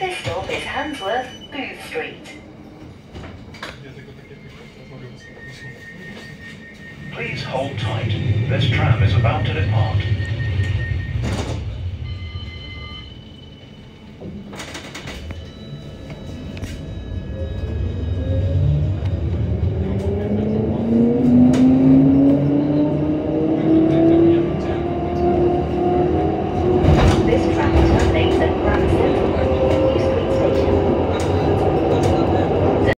This stop is Handsworth, Booth Street. Please hold tight. This tram is about to depart.